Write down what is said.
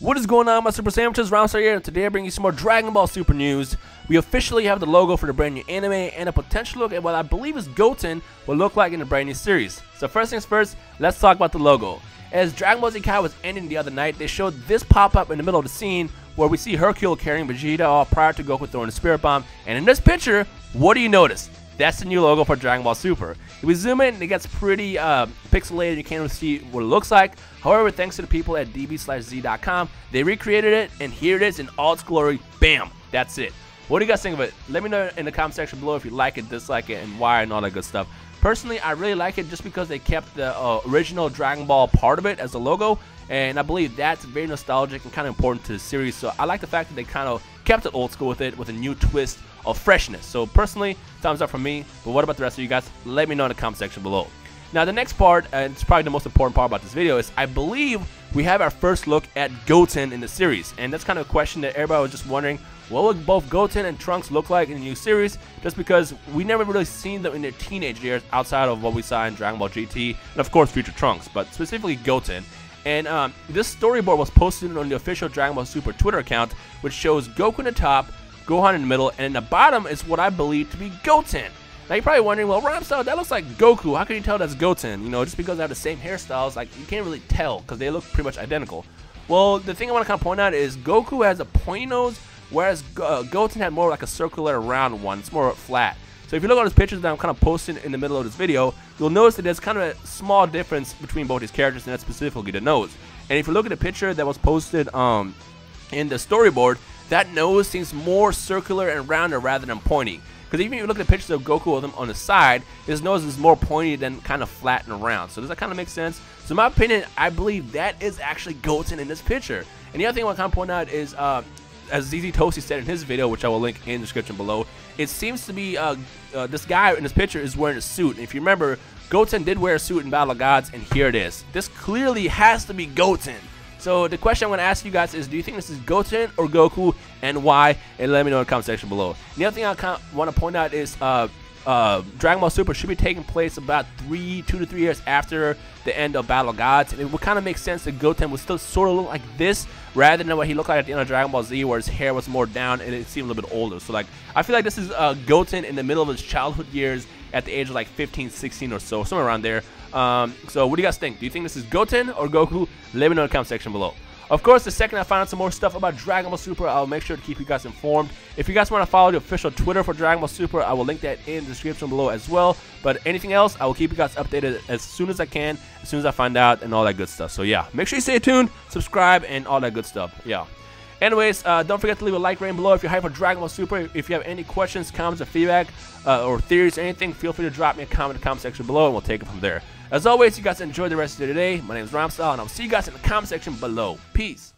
What is going on, my Super Sandwiches? Rhymestyle here, and today I bring you some more Dragon Ball Super news. We officially have the logo for the brand new anime and a potential look at what I believe is Goten will look like in the brand new series. So first things first, let's talk about the logo. As Dragon Ball Z Kai was ending the other night, they showed this pop up in the middle of the scene where we see Hercule carrying Vegeta all prior to Goku throwing the Spirit Bomb. And in this picture, what do you notice? That's the new logo for Dragon Ball Super. If we zoom in, it gets pretty uh, pixelated. You can't really see what it looks like. However, thanks to the people at db/z.com, they recreated it, and here it is in all its glory. Bam! That's it. What do you guys think of it? Let me know in the comment section below if you like it, dislike it, and why, and all that good stuff. Personally, I really like it just because they kept the uh, original Dragon Ball part of it as a logo, and I believe that's very nostalgic and kind of important to the series. So I like the fact that they kind of kept it old school with it with a new twist of freshness. So personally, thumbs up from me. But what about the rest of you guys? Let me know in the comment section below. Now the next part, and it's probably the most important part about this video, is I believe we have our first look at Goten in the series. And that's kind of a question that everybody was just wondering, what would both Goten and Trunks look like in the new series? Just because we never really seen them in their teenage years outside of what we saw in Dragon Ball GT, and of course Future Trunks, but specifically Goten. And um, this storyboard was posted on the official Dragon Ball Super Twitter account, which shows Goku in the top, Gohan in the middle, and in the bottom is what I believe to be Goten. Now you're probably wondering, well, Rhymestyle, that looks like Goku. How can you tell that's Goten? You know, just because they have the same hairstyles, like you can't really tell because they look pretty much identical. Well, the thing I want to kind of point out is Goku has a pointy nose, whereas uh, Goten had more like a circular round one. It's more flat. So if you look at his pictures that I'm kind of posting in the middle of this video, you'll notice that there's kind of a small difference between both his characters, and that's specifically the nose. And if you look at the picture that was posted um, in the storyboard, that nose seems more circular and rounder rather than pointy. Because even if you look at the pictures of Goku with him on the side, his nose is more pointy than kind of flat and round. So does that kind of make sense? So in my opinion, I believe that is actually Goten in this picture. And the other thing I want to kind of point out is, uh, as ZZ Toasty said in his video, which I will link in the description below, it seems to be uh, uh, this guy in this picture is wearing a suit. And if you remember, Goten did wear a suit in Battle of Gods, and here it is. This clearly has to be Goten. So the question I'm going to ask you guys is, do you think this is Goten or Goku, and why? And let me know in the comment section below. The other thing I want to point out is uh, uh, Dragon Ball Super should be taking place about three, two to three years after the end of Battle Gods. And it would kind of make sense that Goten would still sort of look like this, rather than what he looked like at the end of Dragon Ball Z, where his hair was more down and it seemed a little bit older. So like, I feel like this is uh, Goten in the middle of his childhood years, at the age of like 15, 16 or so, somewhere around there. Um, so what do you guys think? Do you think this is Goten or Goku? Let me know in the comment section below. Of course, the second I find out some more stuff about Dragon Ball Super, I'll make sure to keep you guys informed. If you guys want to follow the official Twitter for Dragon Ball Super, I will link that in the description below as well. But anything else, I will keep you guys updated as soon as I can, as soon as I find out, and all that good stuff. So yeah, make sure you stay tuned, subscribe, and all that good stuff. Yeah. Anyways, uh, don't forget to leave a like rating below if you're hyped for Dragon Ball Super. If you have any questions, comments, or feedback, uh, or theories, or anything, feel free to drop me a comment in the comment section below, and we'll take it from there. As always, you guys enjoy the rest of your day. My name is Rhymestyle, and I'll see you guys in the comment section below. Peace.